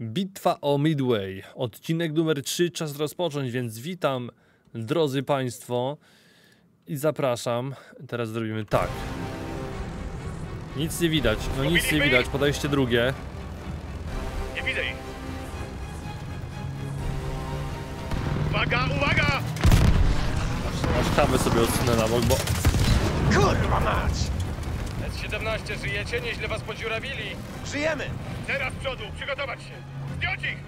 Bitwa o Midway. Odcinek numer 3, czas rozpocząć, więc witam, drodzy Państwo, i zapraszam. Teraz zrobimy tak. Nic nie widać, no nic nie widać, podejście drugie. Nie widzę ich. Uwaga, uwaga! Aż kamerę sobie odsunę na bok, bo... Kurwa mać! S-17, żyjecie? Nieźle was podziurawili. Żyjemy! Teraz przodu, przygotować się. Zdjąć ich!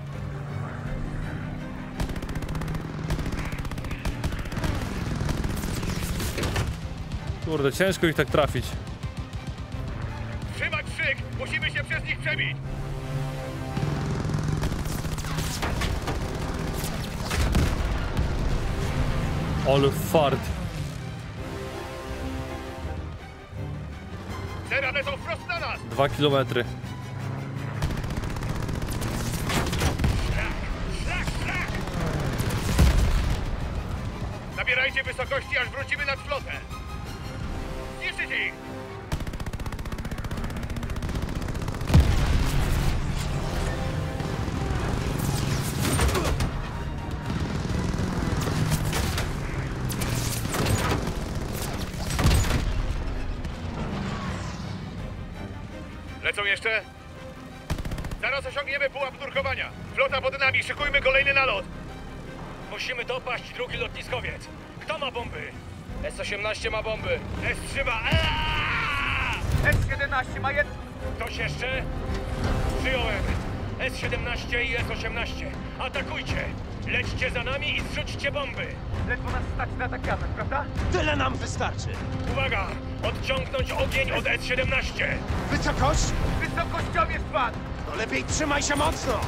Kurde, ciężko ich tak trafić. Trzymać szyk! Musimy się przez nich przebić! Ol fart. Dwa kilometry. Nabierajcie wysokości, aż wrócimy nad flotę. Atakujcie. Lećcie za nami i zrzućcie bomby. Ledwo nas stać na atakantach, prawda? Tyle nam wystarczy! Uwaga! Odciągnąć ogień od S-17. Wysokość? Wysokościowy spadł! No lepiej trzymaj się mocno!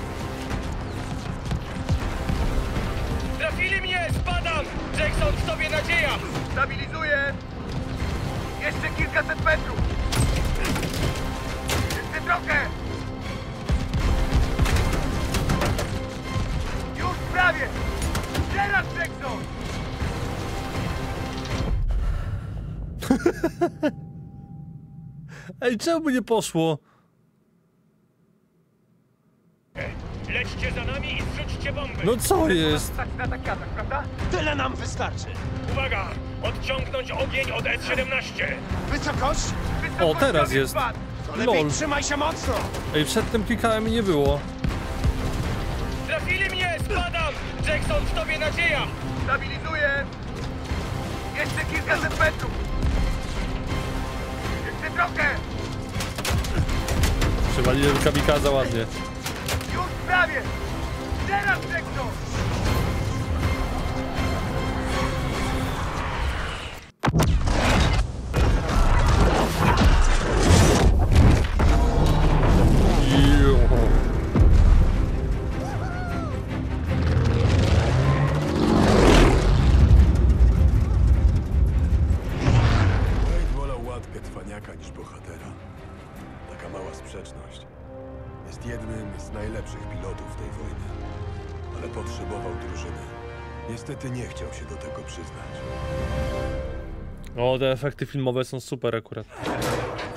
Trafili mnie! Spadam! Jackson, w tobie nadzieja! Stabilizuję! Jeszcze kilkaset metrów! Jeszcze trochę! Już prawie! Teraz, Jackson! Ej, czemu by nie poszło? Lećcie za nami i zrzućcie bomby! No co jest? Stać na atakantach, prawda? Tyle nam wystarczy! Uwaga! Odciągnąć ogień od S-17. Wysokość? O, teraz jest. Lol. trzymaj się mocno! Ej, przedtem klikałem i nie było. Trafili mnie! Spadam! Jackson, w tobie nadzieja! Stabilizuję! Jeszcze kilkaset metrów! Jeszcze trochę! Przewaliłem kamikaza ładnie. Już prawie! Teraz, Jackson! O, te efekty filmowe są super akurat.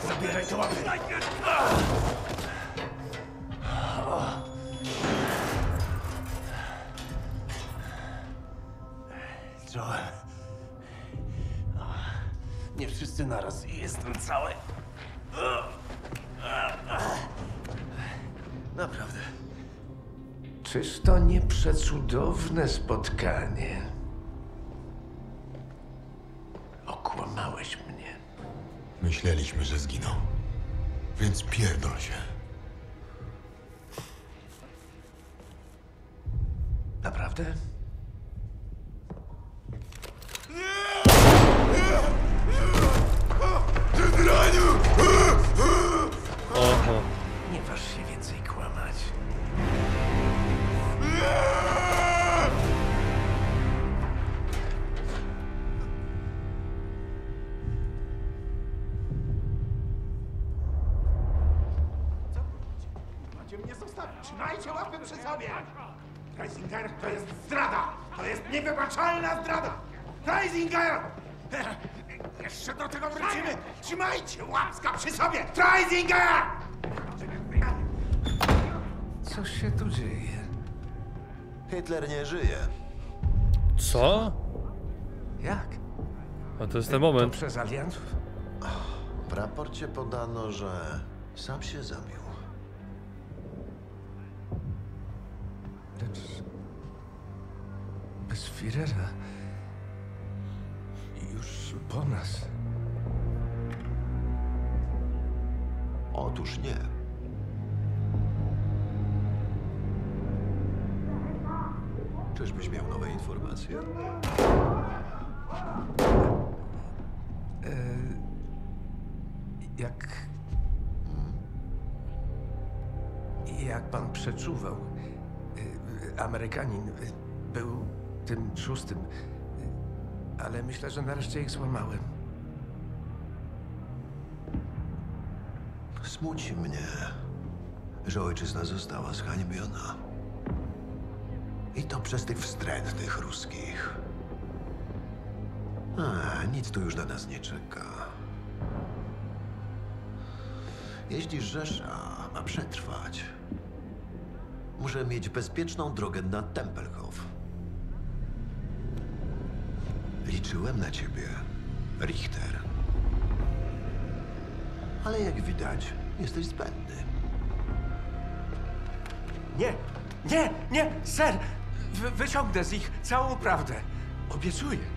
Zabieraj to łapy! Joel. Nie wszyscy naraz i jestem cały. Naprawdę. Czyż to nie przecudowne spotkanie? Myśleliśmy, że zginął. Więc pierdol się. Naprawdę? Jest ten To moment. przez aliantów? W raporcie podano, że sam się zabił. Lecz... Bez Führera. Już po nas. Otóż nie. Czyżbyś miał nowe informacje? Jak... Jak pan przeczuwał, y, Amerykanin y, był tym szóstym, y, ale myślę, że nareszcie ich złamałem. Smuci mnie, że ojczyzna została zhańbiona. I to przez tych wstrętnych ruskich. A, nic tu już na nas nie czeka. Jeśli Rzesza ma przetrwać, muszę mieć bezpieczną drogę na Tempelhof. Liczyłem na ciebie, Richter. Ale jak widać, jesteś zbędny. Nie, nie, nie, ser! Wy, wyciągnę z nich całą prawdę. Obiecuję.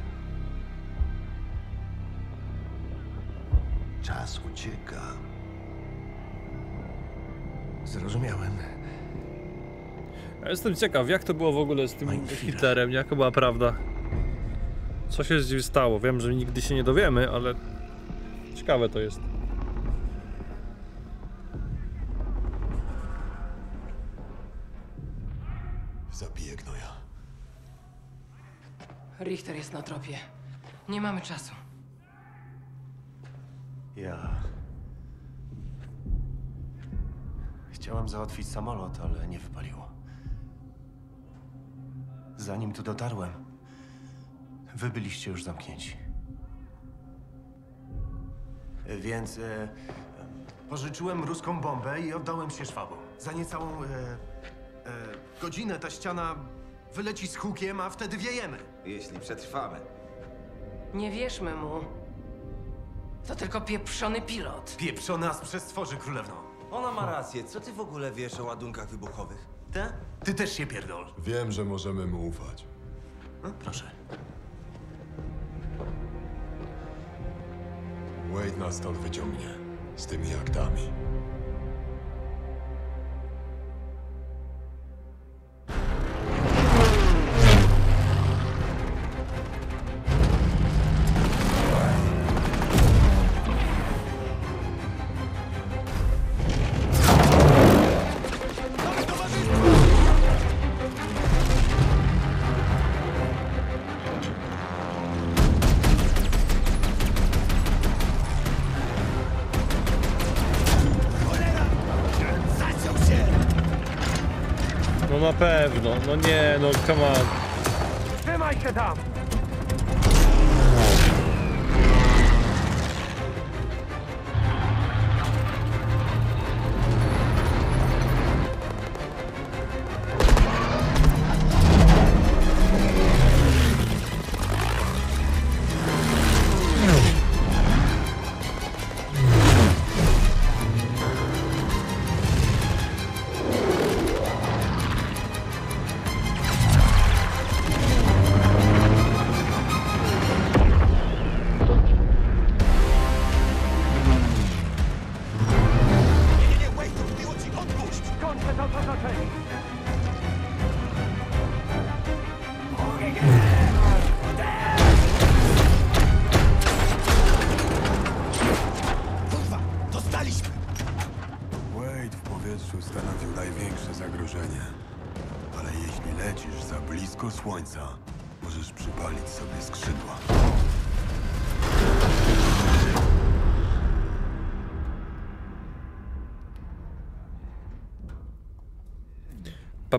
Ucieka. Zrozumiałem. Ja jestem ciekaw, jak to było w ogóle z tym. Hitlerem, jaka była prawda. Co się z nim stało? Wiem, że nigdy się nie dowiemy, ale ciekawe to jest. Zabiję gnoja. Richter jest na tropie. Nie mamy czasu. Ja. Chciałem załatwić samolot, ale nie wypaliło. Zanim tu dotarłem, wy byliście już zamknięci. Więc e, pożyczyłem ruską bombę i oddałem się szwabom. Za niecałą e, e, godzinę ta ściana wyleci z hukiem, a wtedy wiejemy. Jeśli przetrwamy. Nie wierzmy mu. To tylko pieprzony pilot. Pieprzona nas przestworzy królewno. Ona ma rację. Co ty w ogóle wiesz o ładunkach wybuchowych? Te? Ty też się pierdol. Wiem, że możemy mu ufać. Proszę. Wade nas stąd wyciągnie. Z tymi aktami.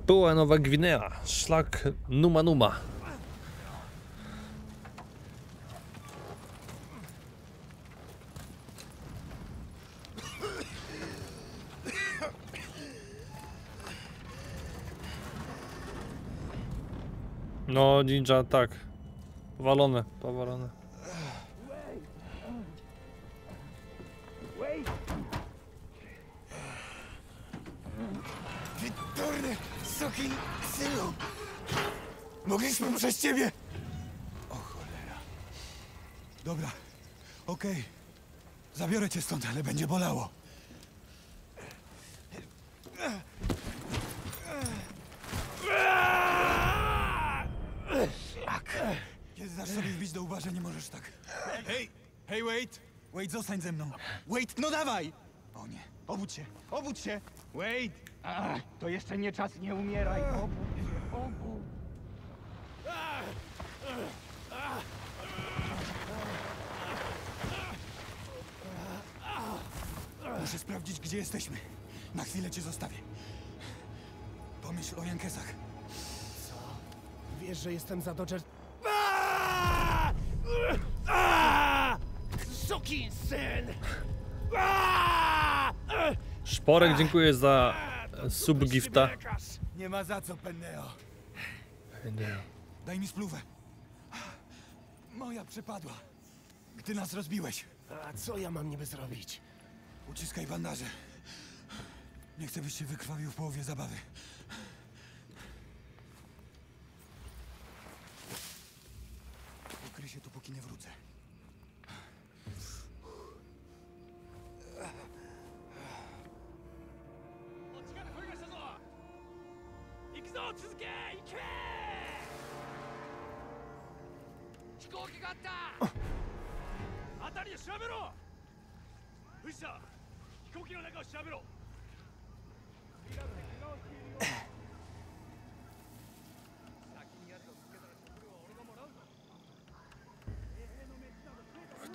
Papua Nowa Gwinea, szlak Numa Numa. No, ninja, tak. Walone, powalone. Wait! Wait! Sukin, synu! Mogliśmy przez ciebie! O cholera. Dobra, okej. Zabiorę cię stąd, ale będzie bolało. Kiedy dasz sobie wbić do że nie możesz tak. Hej! Hej, wait! Wait, zostań ze mną. Wait, no dawaj! O nie, obudź się, obudź się! Wait! Ach, to jeszcze nie czas, nie umieraj. Obudź się, obudź. Muszę sprawdzić, gdzie jesteśmy. Na chwilę cię zostawię. Pomyśl o Jankesach. Wiesz, że jestem za Dodger... Sukin syn! Szporek, dziękuję za subgifta. Nie ma za co, Penneo. Daj mi spluwę. Moja przypadła. Gdy nas rozbiłeś. A co ja mam niby zrobić? Uciskaj bandaże. Nie chcę, byś się wykrwawił w połowie zabawy.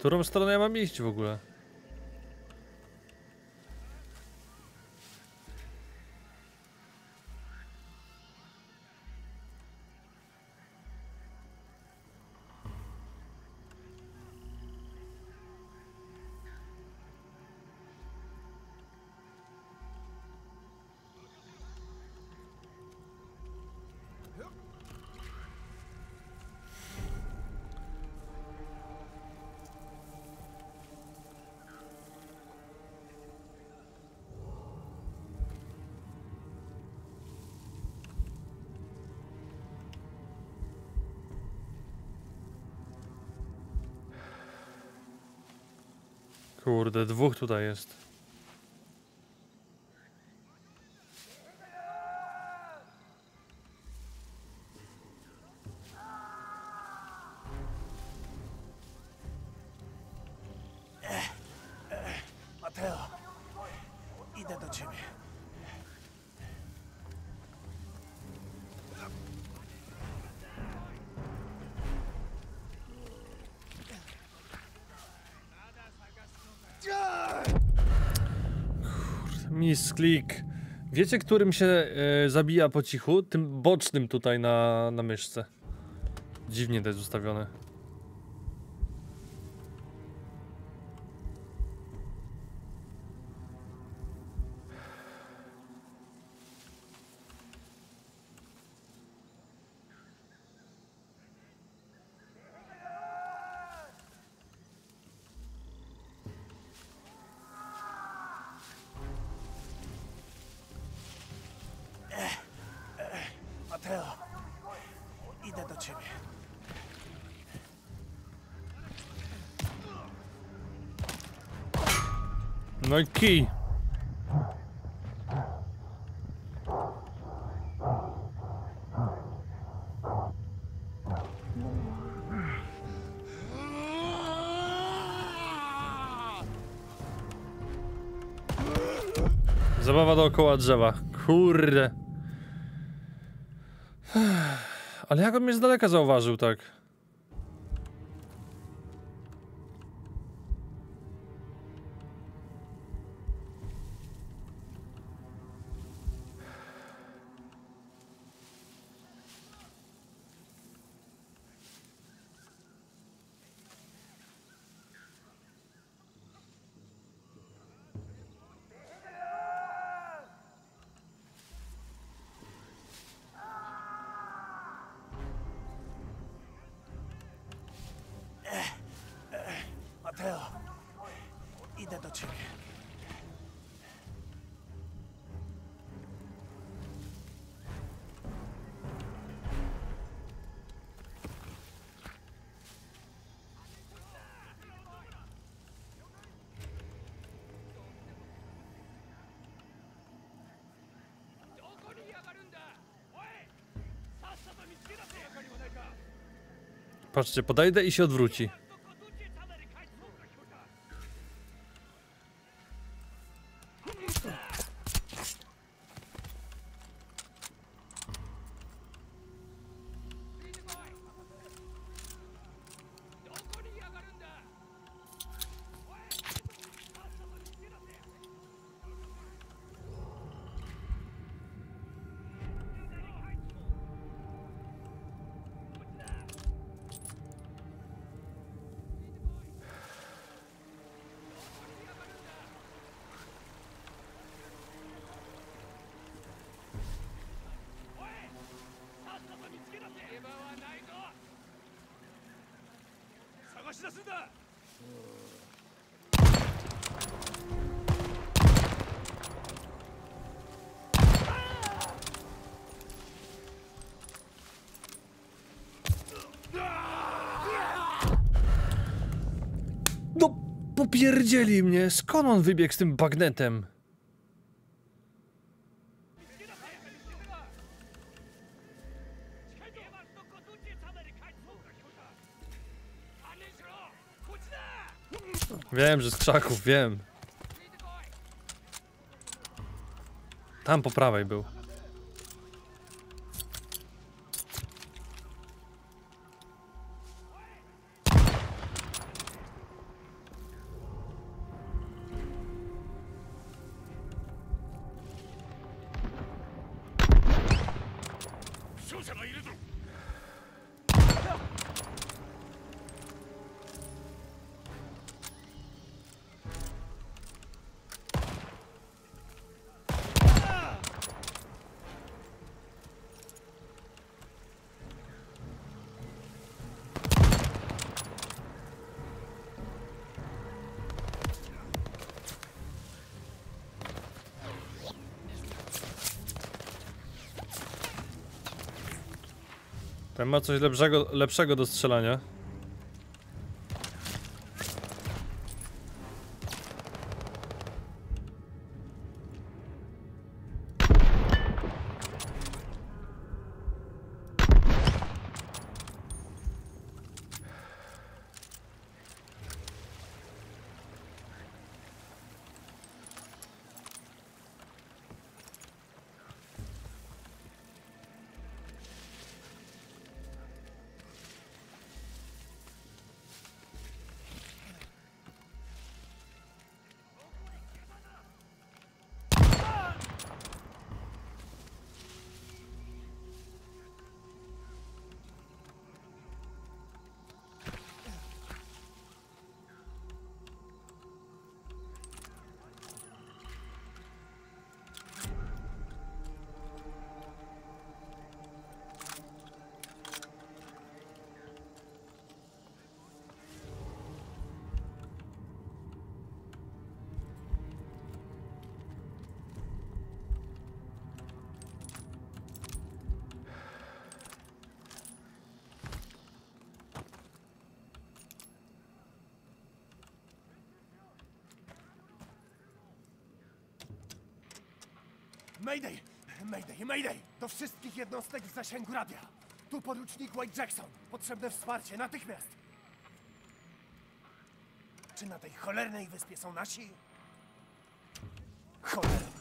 Którą stronę ja mam iść w ogóle? Kurde, dwóch tutaj jest. Misklik. Wiecie, którym się e, zabija po cichu? Tym bocznym tutaj na, na myszce. Dziwnie to jest ustawione. No i kij. Zabawa dookoła drzewa. Kurde. Ale jak on mnie z daleka zauważył, tak? Patrzcie, podejdę i się odwróci. Popierdzieli mnie. Skąd on wybiegł z tym bagnetem? Wiem, że z krzaków, wiem. Tam po prawej był. Ma coś lepszego, lepszego do strzelania. Mayday! Mayday, Mayday! Do wszystkich jednostek w zasięgu radia. Tu porucznik White Jackson. Potrzebne wsparcie, natychmiast! Czy na tej cholernej wyspie są nasi? Cholera!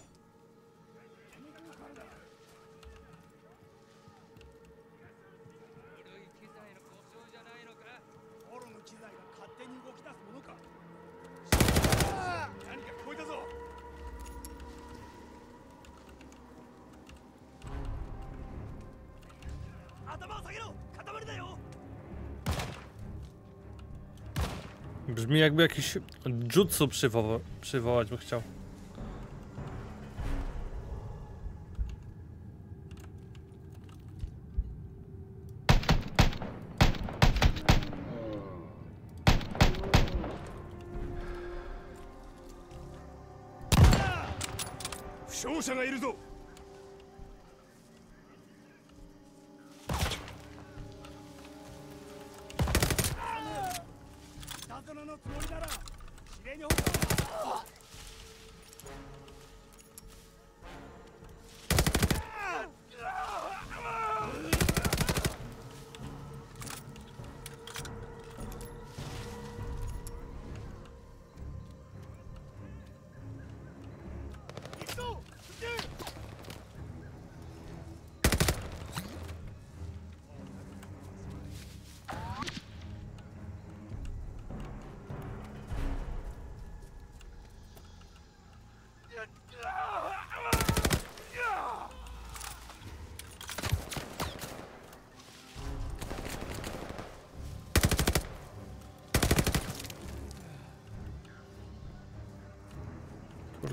Brzmi jakby jakiś jutsu przywo przywołać bym chciał.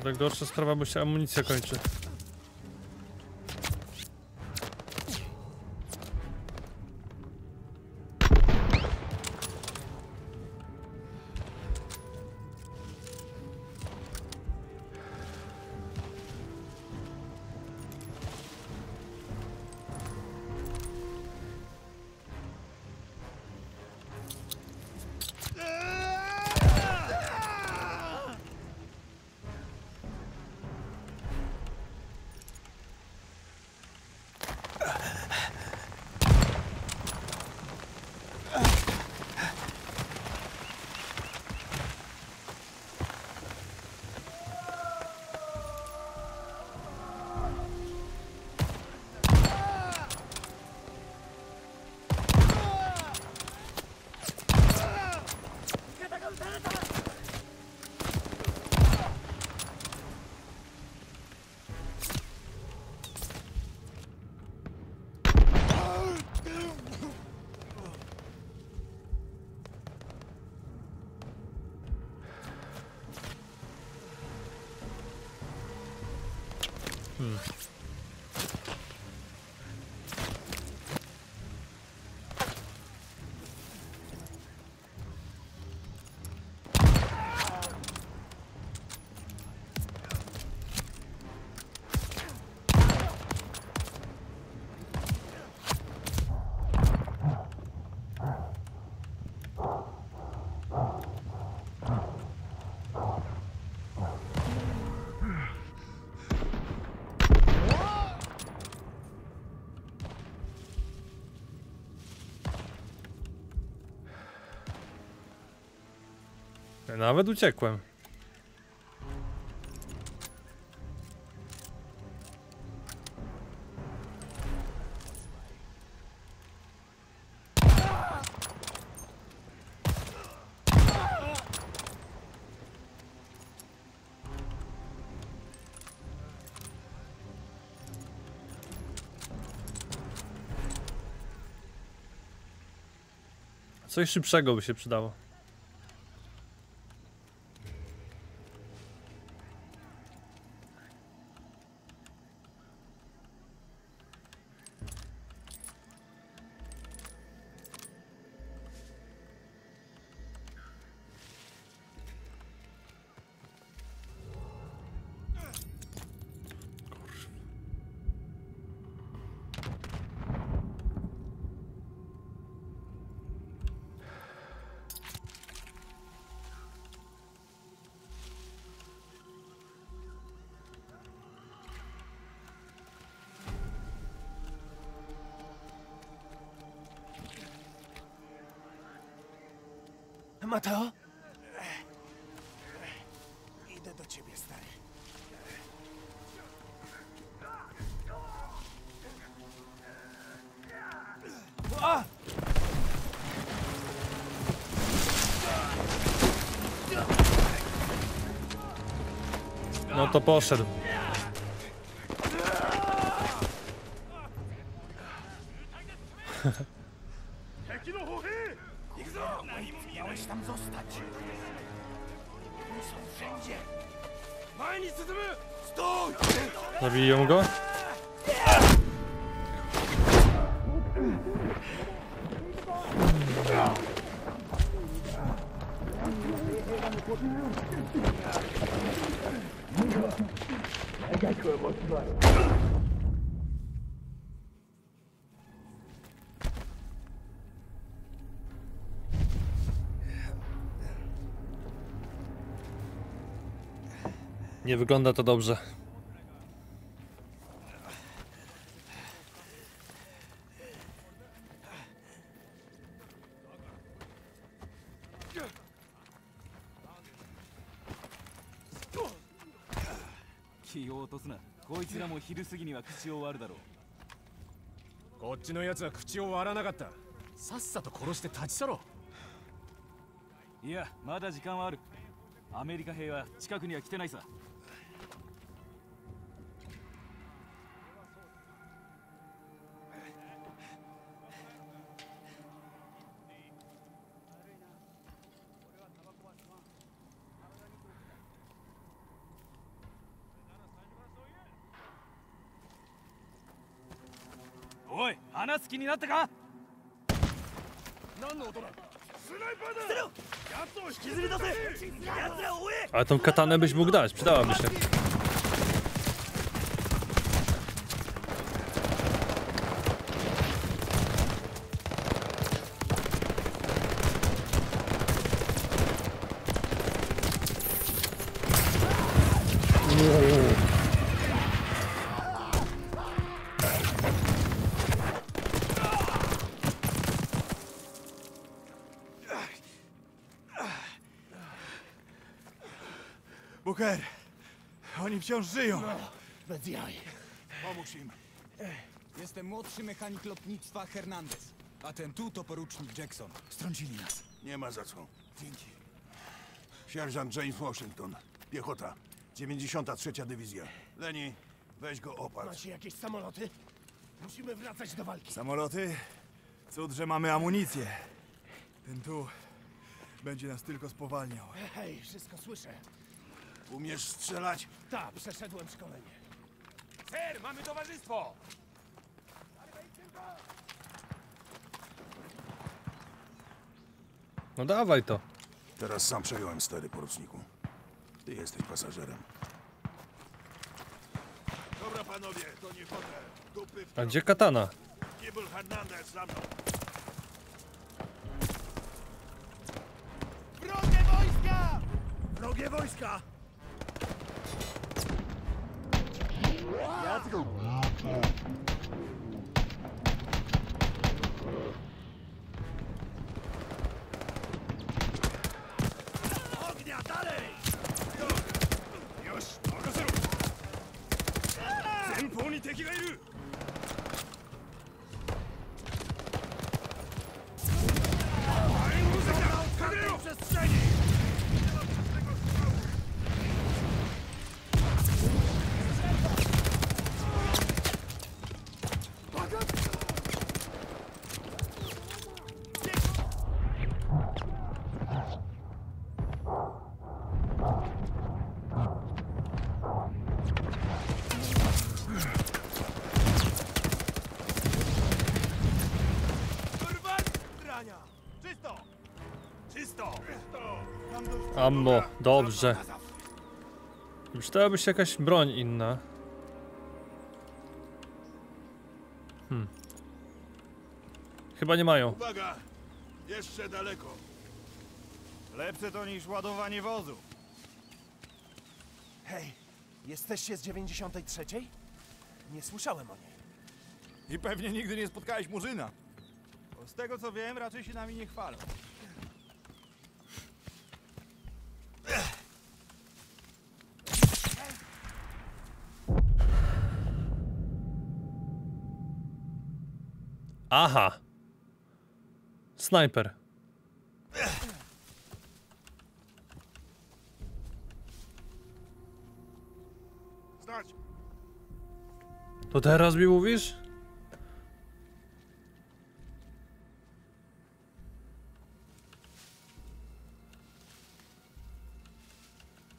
Kurde, gorsza sprawa, bo się amunicja kończy. Nawet uciekłem. Coś szybszego by się przydało. Mateo? Idę do ciebie, stary. A! No to poszedł. Nie wygląda to dobrze. "気を落とすなこいつらも昼過ぎには口を割るだろうこっちのやつは口を割らなかったさっさと殺して立ち去ろいやまだ時間はあるアメリカ兵は近くには来てないさ 気になったか何の音だスナイパーだ奴を引きずり出せ奴らを追え Ale tą katanę byś mógł dać, przydałaby się. Wciąż żyją. Bez jaj. Pomóż im. Jestem młodszy mechanik lotnictwa Hernandez. A ten tu to porucznik Jackson. Strącili nas. Nie ma za co. Dzięki. Sierżant James Washington. Piechota. 93. Dywizja. Leni, weź go oparć. Macie jakieś samoloty? Musimy wracać do walki. Samoloty? Cud, że mamy amunicję. Ten tu będzie nas tylko spowalniał. Hej, wszystko słyszę. Umiesz strzelać? Tak, przeszedłem szkolenie. Ser, mamy towarzystwo! No dawaj to. Teraz sam przejąłem stery, poruczniku. Ty jesteś pasażerem. Dobra, panowie, to nie hotel. Dupy w A gdzie katana? Gibble Hernandez za mną. Wrogie wojska! Wrogie wojska! 前方に敵がいる。Ammo, dobrze. Przydałaby się jakaś broń inna. Hmm. Chyba nie mają. Uwaga! Jeszcze daleko. Lepsze to niż ładowanie wozu. Hej, jesteście z 93? Nie słyszałem o niej. I pewnie nigdy nie spotkałeś Murzyna. Bo z tego co wiem, raczej się nami nie chwalą. Aha. Snajper. To teraz mi mówisz?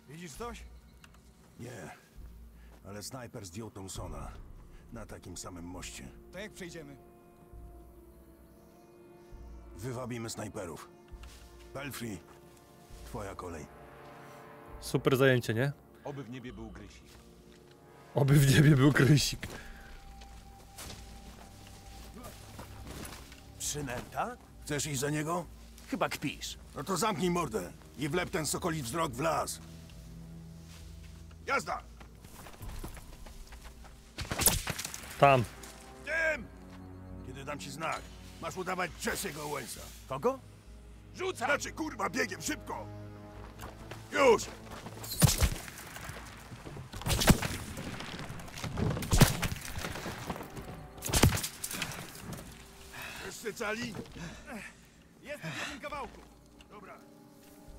Widzisz coś? Nie, ale snajper zdjął Thompsona na takim samym moście. To jak przejdziemy? Wywabimy snajperów. Belfry, twoja kolej. Super zajęcie, nie? Oby w niebie był Grysik. Oby w niebie był krysik. Przynęta? Chcesz iść za niego? Chyba kpisz. No to zamknij mordę i wlep ten sokoli wzrok w las. Jazda! Tam. Tym! Kiedy dam ci znak, masz udawać Jesse'ego Owens'a. Kogo? Rzucaj! Znaczy, kurwa, biegiem, szybko! Już! Wszyscy cali? Jestem w jednym kawałku. Dobra.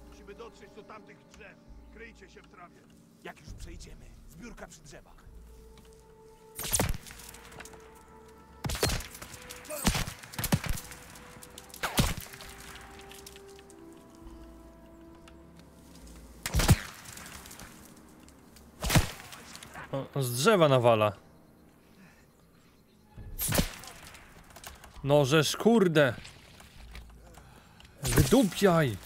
Musimy dotrzeć do tamtych drzew. Kryjcie się w trawie. Jak już przejdziemy, zbiórka przy drzewach. Z drzewa nawala. No żeż kurde. Wydupiaj.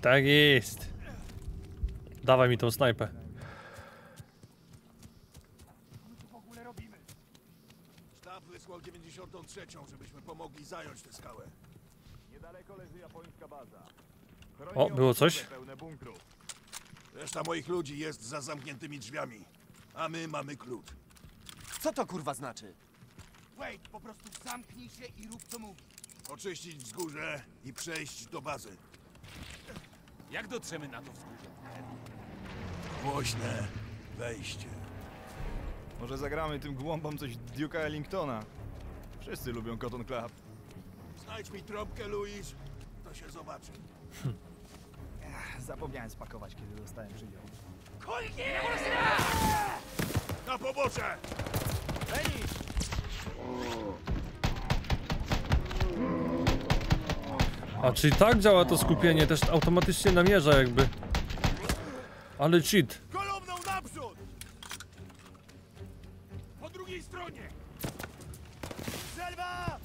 Tak jest. Dawaj mi tą snajpę. Sztab wysłał 93, żebyśmy pomogli zająć tę skałę. Niedaleko leży japońska baza. O, było coś? Reszta moich ludzi jest za zamkniętymi drzwiami, a my mamy klucz. Co to kurwa znaczy? Wait, po prostu zamknij się i rób co mówi. Oczyścić wzgórze i przejść do bazy. Jak dotrzemy na to wzgórze? Głośne wejście. Może zagramy tym głąbom coś Duke'a Ellingtona. Wszyscy lubią Cotton Club. Znajdź mi trąbkę, Louis. To się zobaczy. Zapomniałem spakować, kiedy dostałem przydział. Na pobocze! A czyli tak działa to skupienie, też automatycznie namierza jakby. Ale cheat. Kolumną naprzód! Po drugiej stronie! Strzelba!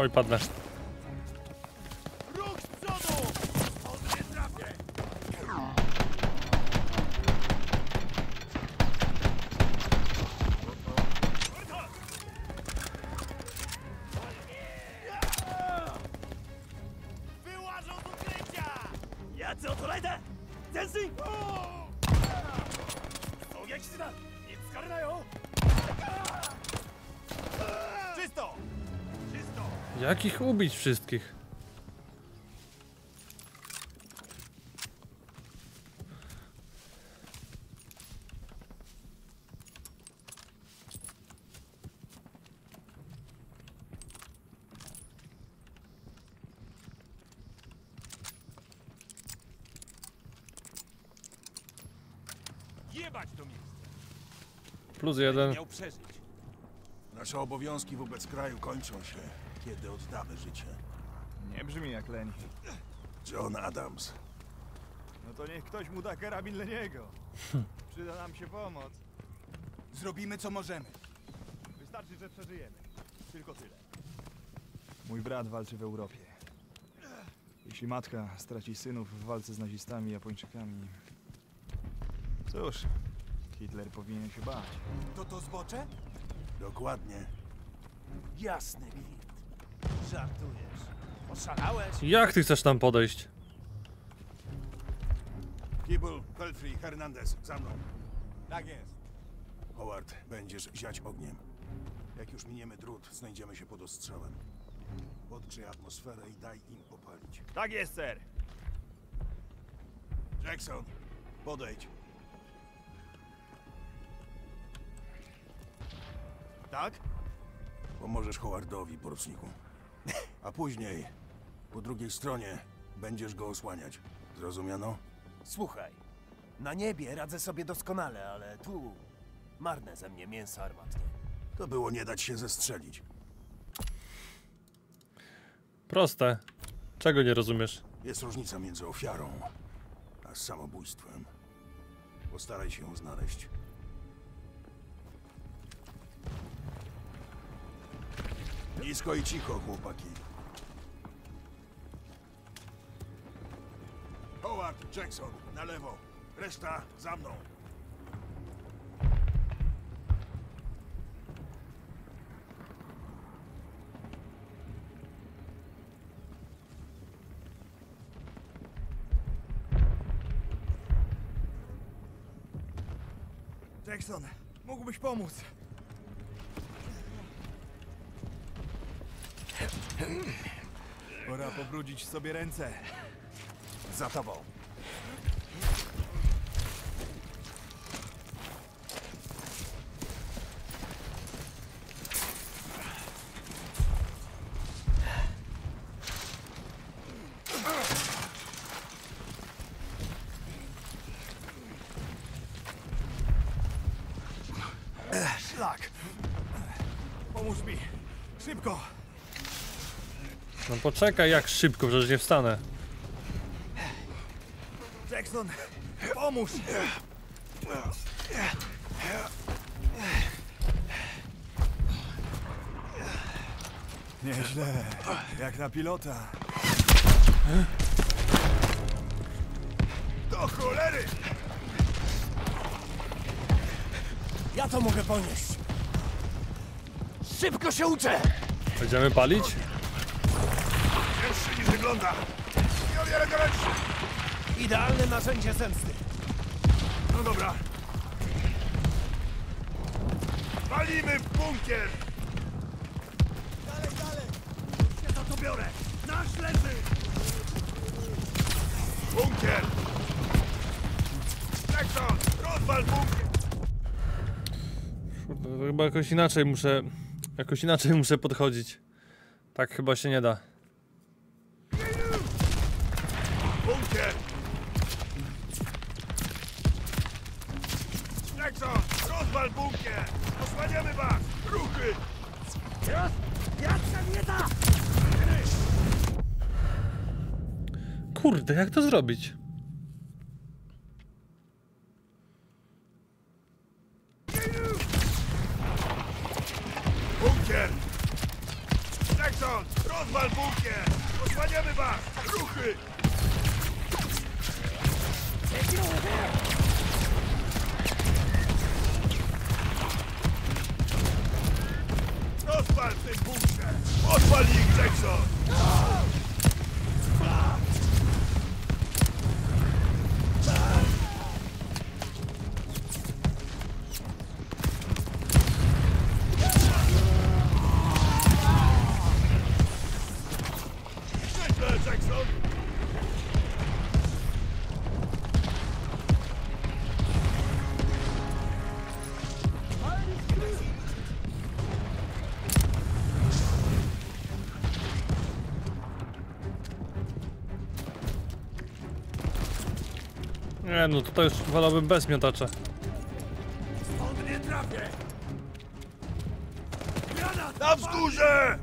Oj, padnę. Jak ich ubić wszystkich? Jebać to miejsce. Plus jeden. Miał przeżyć. Nasze obowiązki wobec kraju kończą się, kiedy oddamy życie. Nie brzmi jak Lenny. John Adams. No to niech ktoś mu da karabin Leniego. Przyda nam się pomoc. Zrobimy co możemy. Wystarczy, że przeżyjemy. Tylko tyle. Mój brat walczy w Europie. Jeśli matka straci synów w walce z nazistami i Japończykami... Cóż, Hitler powinien się bać. To to zbocze? Dokładnie. Jasny gwint. Żartujesz. Oszalałeś? Jak ty chcesz tam podejść? Kibble, Pelfrey, Hernandez, za mną. Tak jest. Howard, będziesz ziać ogniem. Jak już miniemy drut, znajdziemy się pod ostrzałem. Podgrzyj atmosferę i daj im opalić. Tak jest, ser. Jackson, podejdź. Tak? Pomożesz Howardowi, poruczniku. A później, po drugiej stronie, będziesz go osłaniać. Zrozumiano? Słuchaj, na niebie radzę sobie doskonale, ale tu marne ze mnie mięso armatnie. To było nie dać się zestrzelić. Proste. Czego nie rozumiesz? Jest różnica między ofiarą a samobójstwem. Postaraj się ją znaleźć. Nisko i cicho, chłopaki. Howard, Jackson, na lewo. Reszta za mną. Jackson, mógłbyś pomóc. Pora pobrudzić sobie ręce. Za tobą. Szlak. Pomóż mi. Szybko. No poczekaj, jak szybko, przecież nie wstanę. Jackson, pomóż. Nieźle. Jak na pilota. Do cholery! Ja to mogę ponieść. Szybko się uczę! Będziemy palić? Wygląda. I o wiele gorętszy. Idealne narzędzie zemsty. No dobra. Walimy w bunkier! Dalej, dalej! Się za to biorę! Nasz leży! Bunkier! Jackson, rozwal bunkier! Kurde, to chyba jakoś inaczej muszę... Jakoś inaczej muszę podchodzić. Tak chyba się nie da. Bunkier! Jackson, rozwal bunkier! Osłaniamy was! Ruchy! Teraz? Jak się nie da! Kurde, jak to zrobić? Bunkier! Jackson, rozwal bunkier! Osłaniamy was! Ruchy! Rozwal ten bunkier! Odwal ich, Jackson! No, tutaj już wolałbym bez miotacza. Stąd nie trafię! Granat! Na wzgórze!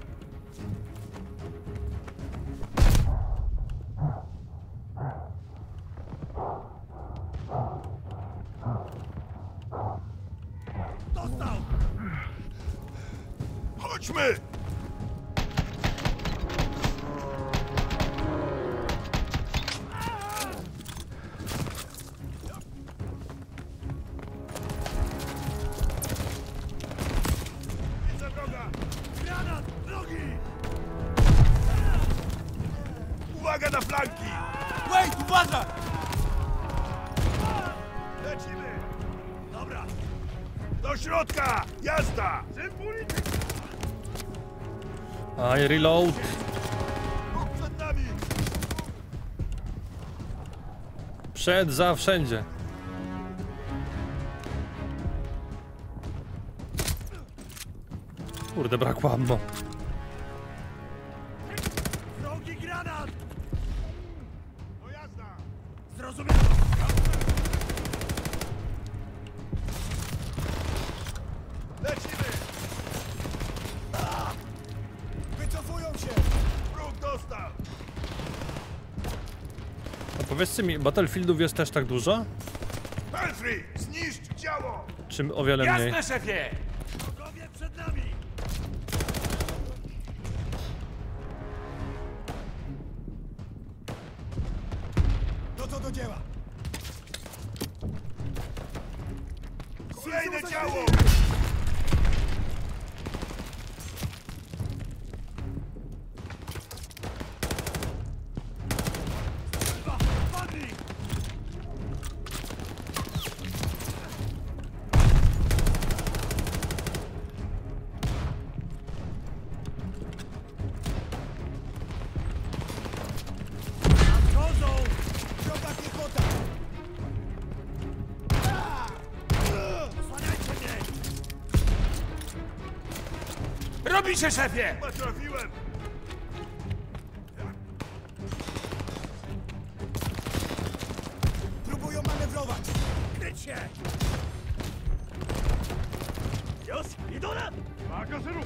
Przed, za, wszędzie. Kurde, brakło ammo. Battlefieldów jest też tak dużo? Pelfrey, zniszcz działo! Czy o wiele mniej? szefie! Robi się, szefie! Trafiłem! Próbują manewrować! Kryć się! Już, idą na! Magazynu!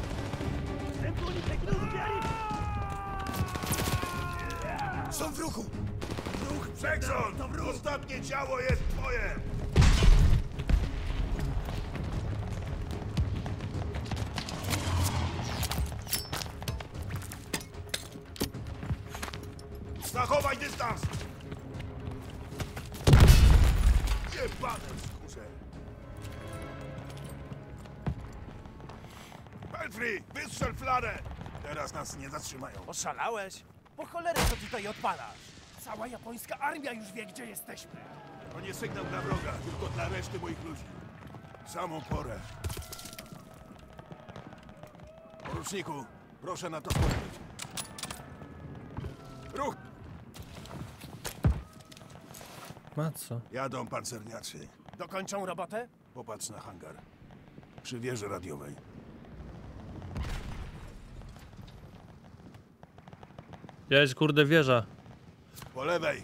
Są w ruchu! Ruch Jackson! Ostatnie ciało jest twoje! Flarę! Teraz nas nie zatrzymają. Oszalałeś? Po cholerę co tutaj odpalasz? Cała japońska armia już wie, gdzie jesteśmy. To nie sygnał dla wroga, tylko dla reszty moich ludzi. W Samą porę. Poruczniku, proszę na to spojrzeć. Ruch! Ma co? Jadą pancerniacy. Dokończą robotę? Popatrz na hangar. Przy wieży radiowej. Jest kurde wieża. Po lewej.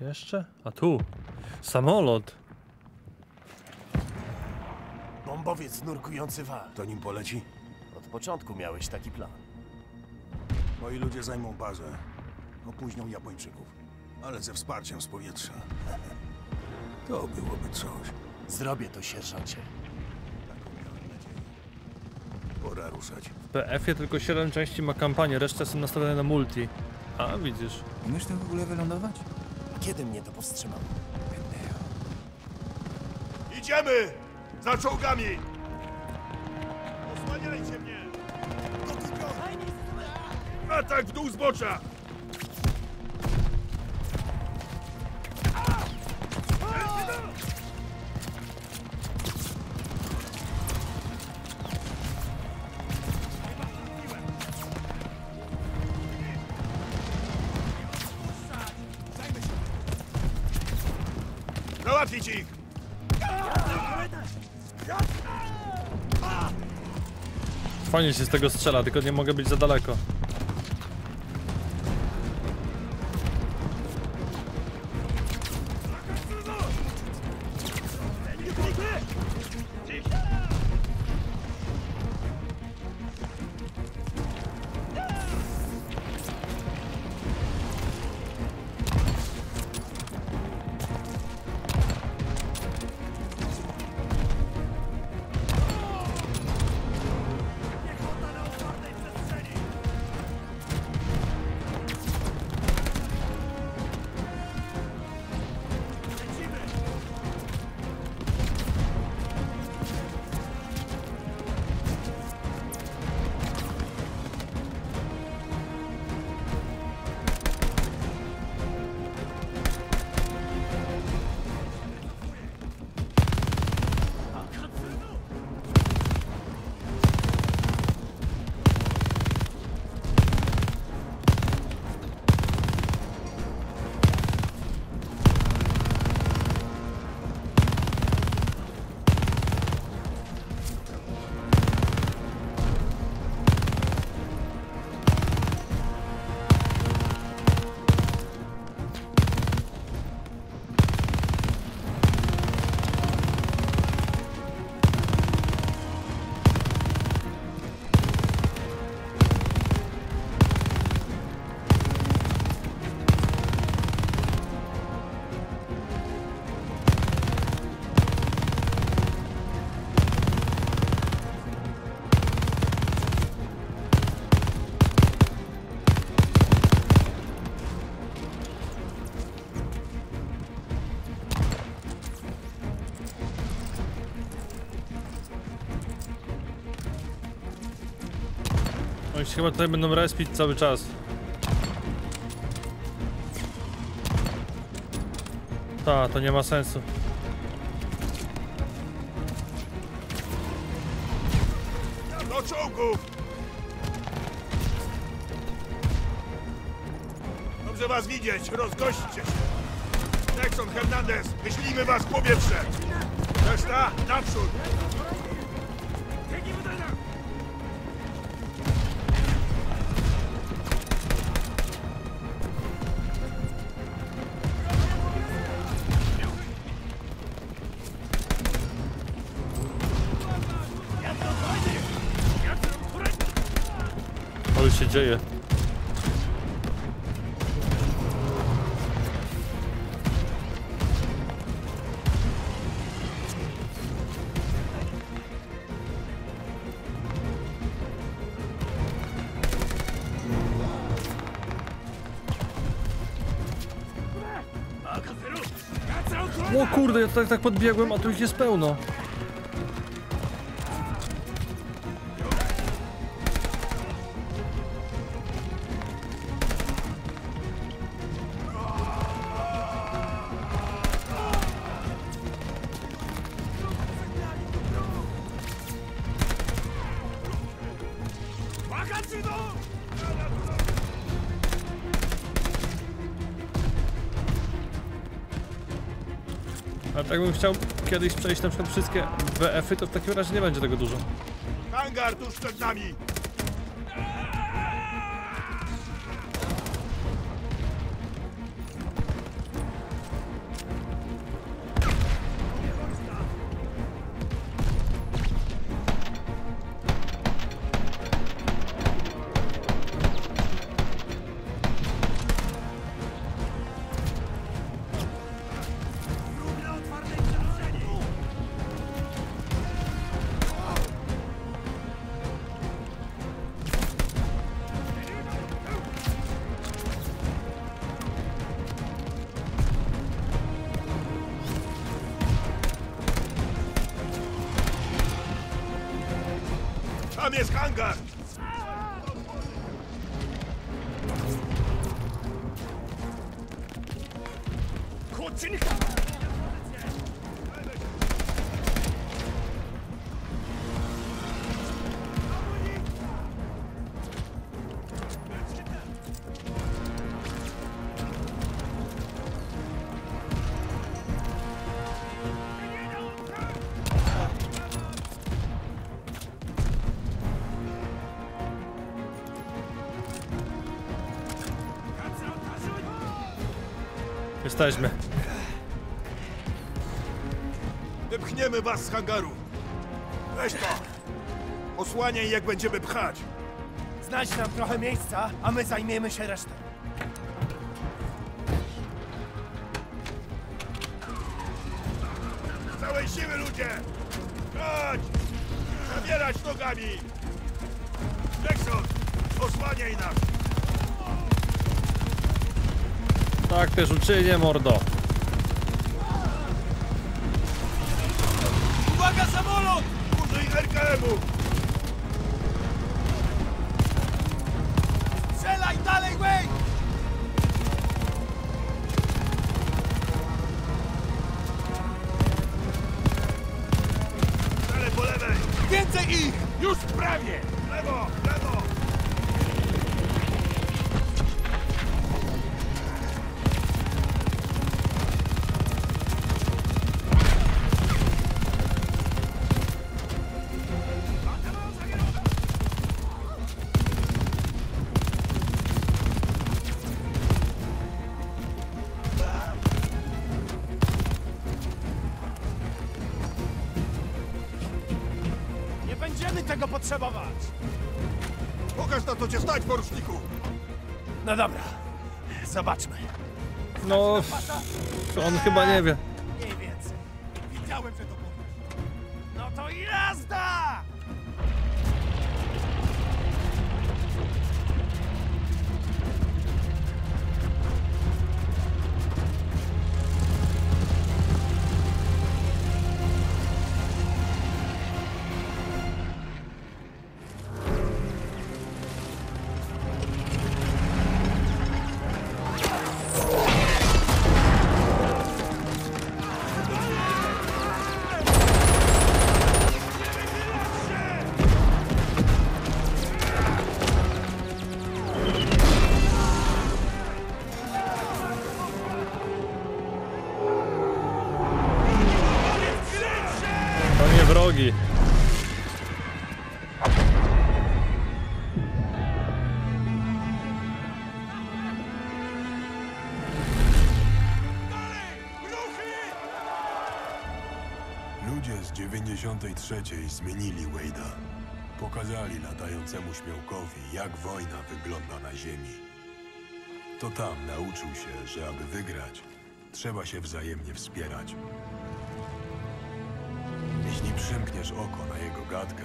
Jeszcze? A tu. Samolot. Bombowiec nurkujący wal. To nim poleci? Od początku miałeś taki plan. Moi ludzie zajmą bazę. Opóźnią Japończyków. Ale ze wsparciem z powietrza. To byłoby coś. Zrobię to, sierżancie. Pora ruszać. W PF-ie tylko 7 części ma kampanię, reszta są nastawione na multi. A, widzisz. Umiesz tam w ogóle wylądować? Kiedy mnie to powstrzymało? Idziemy! Za czołgami! Osłaniajcie mnie! Atak w dół zbocza! Fajnie się z tego strzela, tylko nie mogę być za daleko. Się chyba tutaj będą respić cały czas. Ta, to nie ma sensu. Do czołgów! Dobrze was widzieć, rozgośćcie się. Jackson, Hernandez, wyślijmy was w powietrze. Reszta, naprzód. Się dzieje. O kurde, ja tak, tak podbiegłem, a tu ich jest pełno. Kiedyś przejść na przykład wszystkie BF-y, to w takim razie nie będzie tego dużo. Hangar tuż przed nami. Jesteśmy. Wypchniemy was z hangaru. Weź to. Osłaniaj jak będziemy pchać. Znajdź nam trochę miejsca, a my zajmiemy się resztą. Całej siły ludzie. Chodź. Zabierać nogami. Jackson, osłaniaj nas. Tak też uczynię, mordo. Potrzebować! Pokaż na to cię stać, poruczniku. No dobra, zobaczmy. No, on chyba nie wie. Mniej więcej. Wiedziałem, że to powiesz. No to jazda! 63 zmienili Wade'a. Pokazali latającemu śmiałkowi, jak wojna wygląda na ziemi. To tam nauczył się, że aby wygrać, trzeba się wzajemnie wspierać. Jeśli przymkniesz oko na jego gadkę,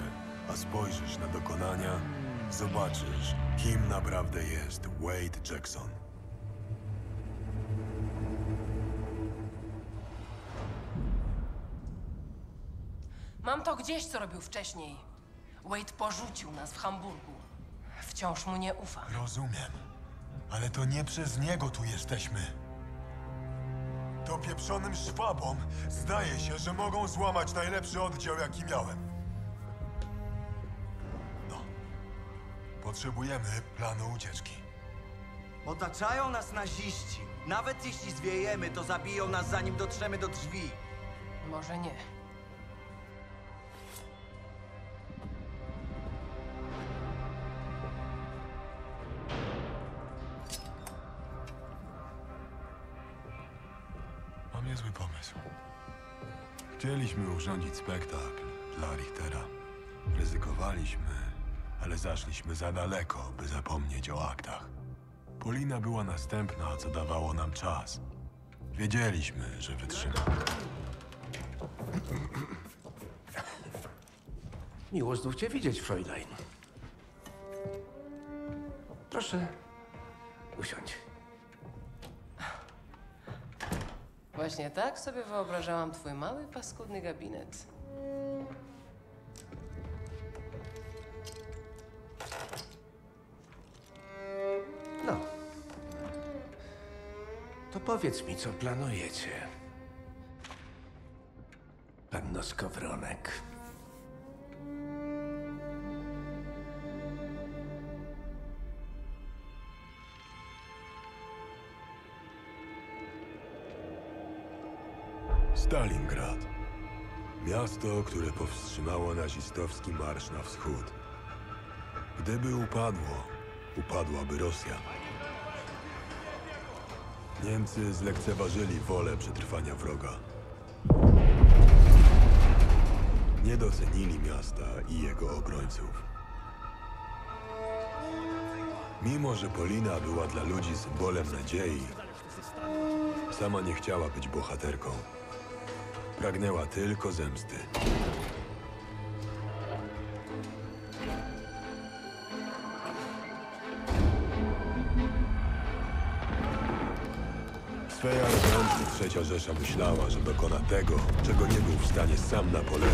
a spojrzysz na dokonania, zobaczysz, kim naprawdę jest Wade Jackson. Mam to gdzieś, co robił wcześniej. Wade porzucił nas w Hamburgu. Wciąż mu nie ufam. Rozumiem, ale to nie przez niego tu jesteśmy. To pieprzonym szwabom zdaje się, że mogą złamać najlepszy oddział, jaki miałem. No. Potrzebujemy planu ucieczki. Otaczają nas naziści. Nawet jeśli zwiejemy, to zabiją nas zanim dotrzemy do drzwi. Może nie. Urządzić spektakl dla Richtera. Ryzykowaliśmy, ale zaszliśmy za daleko, by zapomnieć o aktach. Polina była następna, co dawało nam czas. Wiedzieliśmy, że wytrzyma. Miło znów cię widzieć, Fräulein. Proszę, usiądź. Właśnie tak sobie wyobrażałam twój mały, paskudny gabinet. No. To powiedz mi, co planujecie. Panno Skowronek. Stalingrad. Miasto, które powstrzymało nazistowski marsz na wschód. Gdyby upadło, upadłaby Rosja. Niemcy zlekceważyli wolę przetrwania wroga. Nie docenili miasta i jego obrońców. Mimo, że Polina była dla ludzi symbolem nadziei, sama nie chciała być bohaterką. Pragnęła tylko zemsty. W swej trzecia Rzesza myślała, że dokona tego, czego nie był w stanie sam Napoleon.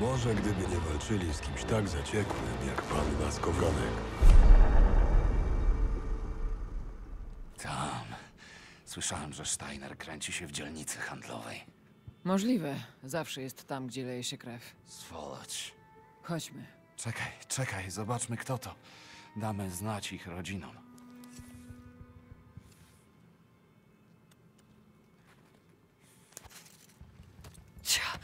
Może gdyby nie walczyli z kimś tak zaciekłym jak panna Skowronek. Słyszałem, że Steiner kręci się w dzielnicy handlowej. Możliwe. Zawsze jest tam, gdzie leje się krew. Swoloć. Chodźmy. Czekaj, czekaj, zobaczmy kto to. Damy znać ich rodzinom. Cia!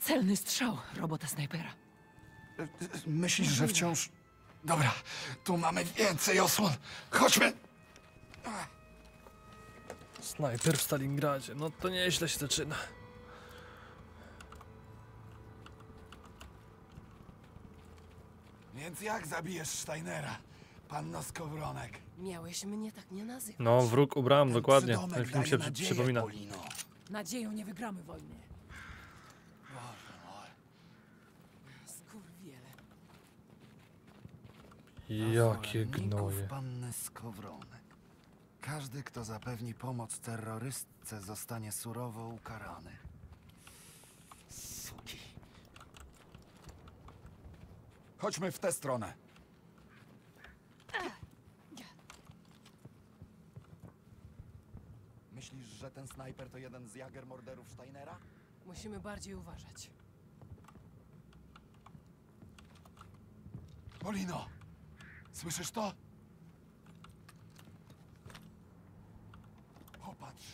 Celny strzał, robota snajpera. Myślisz, że wciąż... Dobra, tu mamy więcej osłon. Chodźmy! Snajper w Stalingradzie. No to nieźle się zaczyna. Więc jak zabijesz Steinera, panno Skowronek? Miałeś mnie tak nie nazywać. No, wróg ubrałem, dokładnie. Ten film daje się nadzieję, przypomina. Polino. Nadzieją nie wygramy wojny. Jakie gnoje. panny Skowronek. Każdy, kto zapewni pomoc terrorystce, zostanie surowo ukarany. Suki. Chodźmy w tę stronę. Myślisz, że ten snajper to jeden z jager morderów Steinera? Musimy bardziej uważać. Polino! Słyszysz to? Popatrz.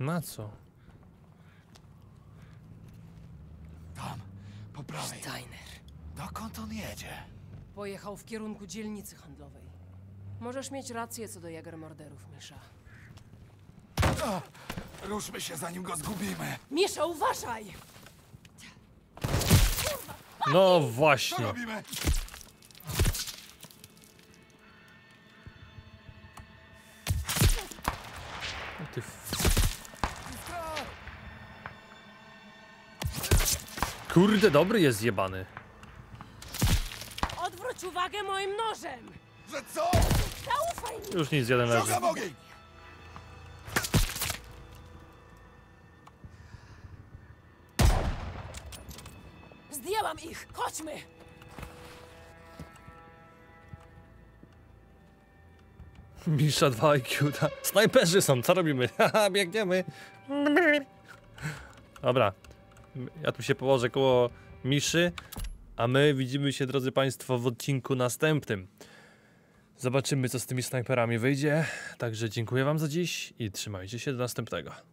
Na co? Tam, po prawej. Steiner. Dokąd on jedzie? Pojechał w kierunku dzielnicy handlowej. Możesz mieć rację co do Jagermorderów, Misza. Ruszmy się, zanim go zgubimy. Misza, uważaj! No właśnie. robimy? Kurde, dobry jest zjebany. Odwróć uwagę moim nożem! Że co? Zaufaj mi! Już nic, jeden leży. Zdjęłam ich! Chodźmy! Misza 2 IQ. ta- Snajperzy są, co robimy? Haha, biegniemy. Dobra. Ja tu się położę koło Miszy, a my widzimy się, drodzy Państwo, w odcinku następnym. Zobaczymy, co z tymi snajperami wyjdzie. Także dziękuję Wam za dziś i trzymajcie się do następnego.